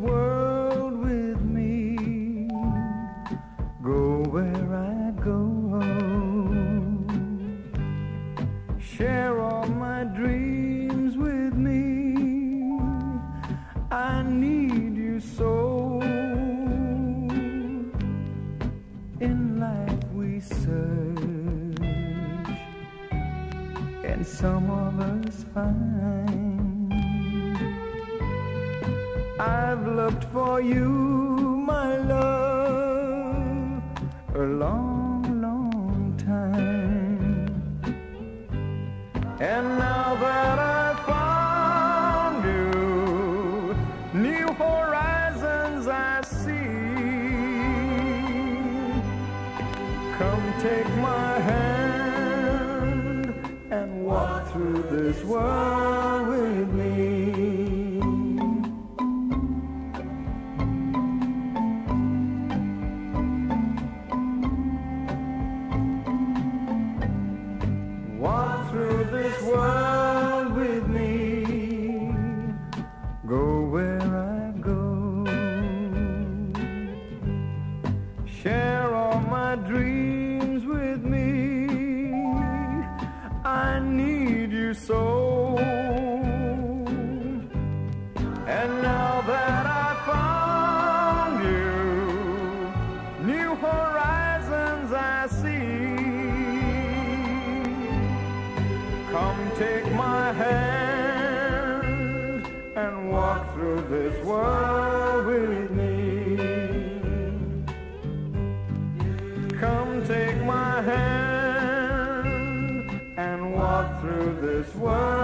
world with me. Go where I go. Share all my dreams with me. I need you so. In life we search, and some of us find. I've looked for you, my love, a long, long time. And now that I've found you, new horizons I see. Come take my hand and walk through this world dreams with me. I need you so. And now that I found you, new horizons I see. Come take my hand and walk through this world hand and walk through this world